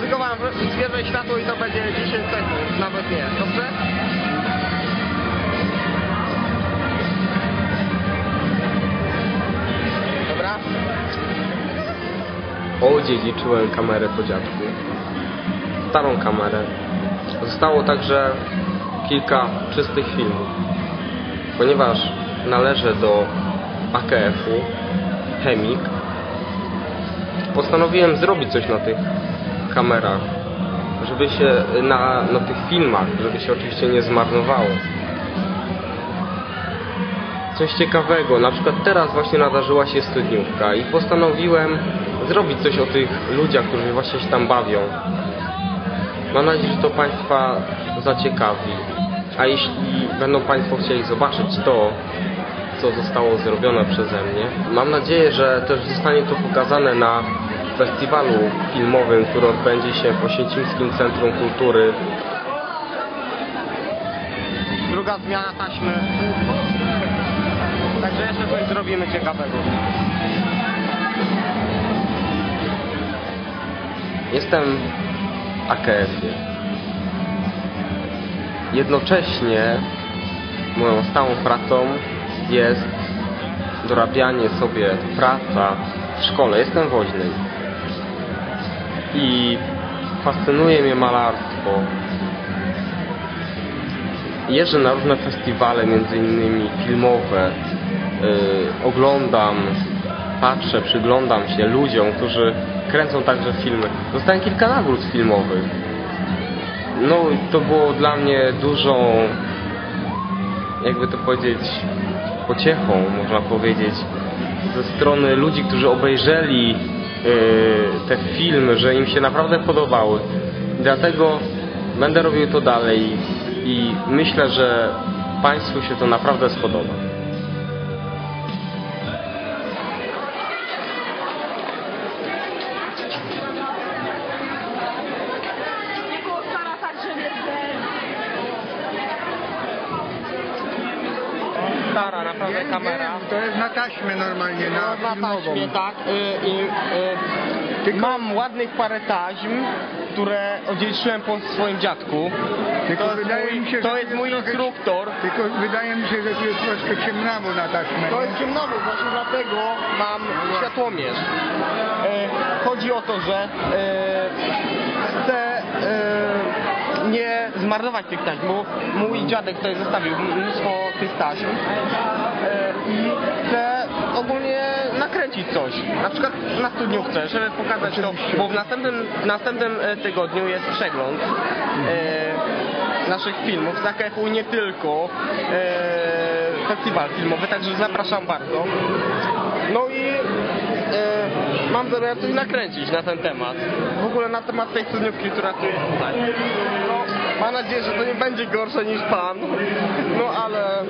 Ja tylko wam zwierzę światło i to będzie 10 sekund, nawet nie. Dobrze? Dobra? Odziedziczyłem kamerę po dziadku. Starą kamerę. Zostało także kilka czystych filmów. Ponieważ należę do AKF-u, chemik, postanowiłem zrobić coś na tych kamerach, żeby się, na, na tych filmach, żeby się oczywiście nie zmarnowało. Coś ciekawego, na przykład teraz właśnie nadarzyła się studniówka i postanowiłem zrobić coś o tych ludziach, którzy właśnie się tam bawią. Mam nadzieję, że to Państwa zaciekawi. A jeśli będą Państwo chcieli zobaczyć to, co zostało zrobione przeze mnie, mam nadzieję, że też zostanie to pokazane na festiwalu filmowym, który odbędzie się w Oświęcimskim Centrum Kultury Druga zmiana taśmy. Także jeszcze coś zrobimy ciekawego. Jestem w AKF-ie. Jednocześnie moją stałą pracą jest dorabianie sobie praca w szkole. Jestem woźny. I fascynuje mnie malarstwo. Jeżdżę na różne festiwale, między innymi filmowe. Yy, oglądam, patrzę, przyglądam się ludziom, którzy kręcą także filmy. Dostałem kilka nagród filmowych. No to było dla mnie dużą, jakby to powiedzieć, pociechą, można powiedzieć, ze strony ludzi, którzy obejrzeli te filmy, że im się naprawdę podobały. Dlatego będę robił to dalej i myślę, że Państwu się to naprawdę spodoba. Stara naprawdę Wiem, kamera. wiem, to jest na taśmę normalnie, No, na na filmową. taśmie, tak. Y, i, y, Tylko- Mam ładnych parę taśm, które odziedziczyłem po swoim dziadku. Tylko to jest wydaje mój, mi się, to że jest mój trochę- instruktor. Tylko wydaje mi się, że tu jest troszkę ciemnawo na taśmę. To jest ciemnowy, właśnie dlatego mam światłomierz. E, chodzi o to, że e, chcę e, nie zmarnować tych taśm, bo mój dziadek tutaj zostawił mnóstwo tych taśm e, i chcę ogólnie nakręcić coś. Na przykład na studniówce, żeby pokazać to, bo w następnym, w następnym e, tygodniu jest przegląd e, naszych filmów z AKF-u nie tylko e, festiwal filmowy, także zapraszam bardzo. No i e, mam zamiar coś nakręcić na ten temat. W ogóle na temat tej studniówki, która tu jest tutaj. No, Mam nadzieję, że to nie będzie gorsze niż pan, no ale...